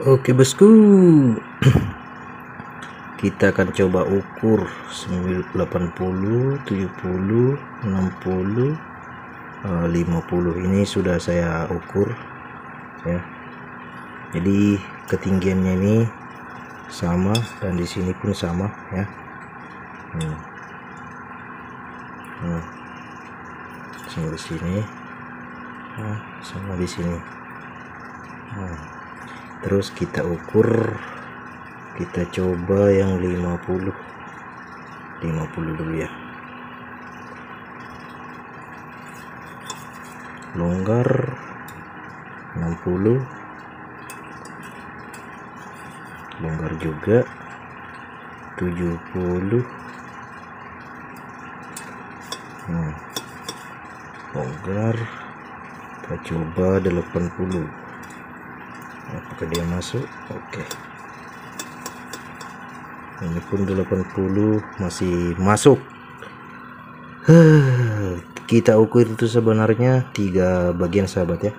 Oke bosku. Kita akan coba ukur 80, 70, 60, 50 Ini sudah saya ukur ya. Jadi ketinggiannya ini sama dan di sini pun sama ya. Hmm. Hmm. sama sini. Nah, sama di sini. Nah, terus kita ukur kita coba yang 50 50 dulu ya. Longgar 60 longgar juga 70 hmm. longgar kita coba 80 apakah dia masuk. Oke. Ini pun 80 masih masuk. Kita ukur itu sebenarnya tiga bagian sahabat ya.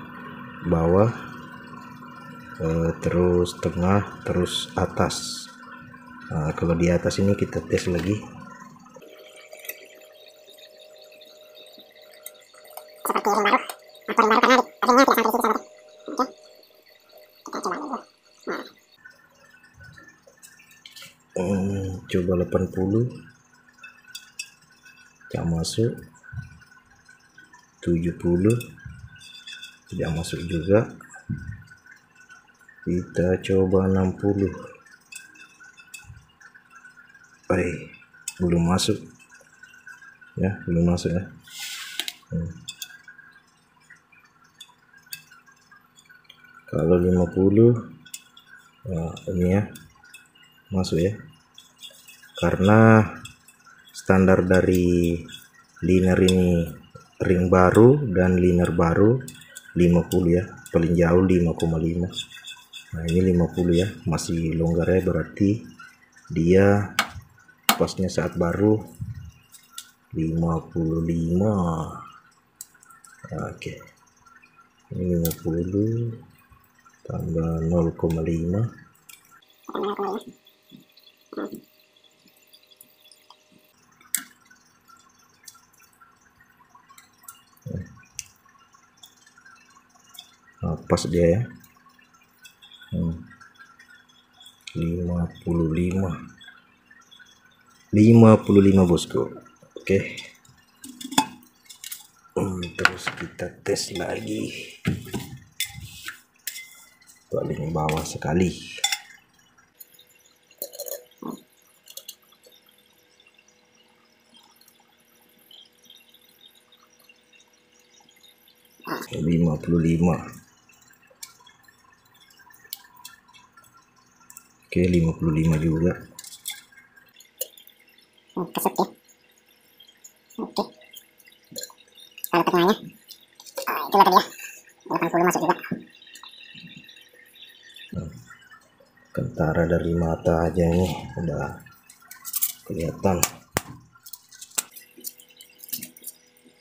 Bawah Eh, terus tengah terus atas. Nah, kalau di atas ini kita tes lagi hmm, coba 80 tidak masuk. 70 tidak masuk juga. Kita coba 60 Baik, belum masuk. Ya belum masuk ya. Hmm. kalau 50 nah, ini ya. Masuk ya karena standar dari liner ini ring baru dan liner baru 50 ya paling jauh 5,5 nah ini 50 ya masih longgar ya berarti dia pasnya saat baru 55 oke ini 50 tambah 0,5 pas dia ya. Hmm. lima puluh lima. lima puluh lima bosku. Oke. Hmm, terus kita tes lagi. Paling bawah sekali. Lima puluh lima Oke, 55 juga. Oh, kesut ya. Oke. Kalau tengahnya. Oh, itulah tadi ya. 80 masuk juga. Kentara dari mata aja ini udah kelihatan.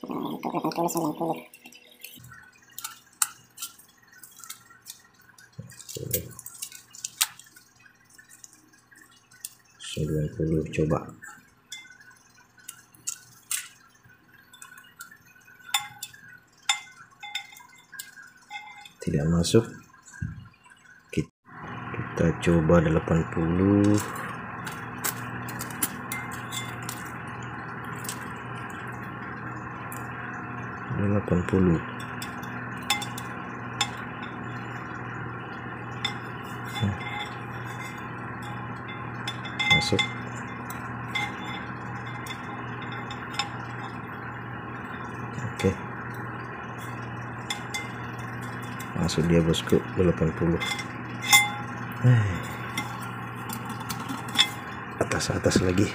Nah, itu 80 90. 90 coba tidak masuk. Kita, coba 80 80 masuk. Oke. Masuk dia bosku 80 atas atas lagi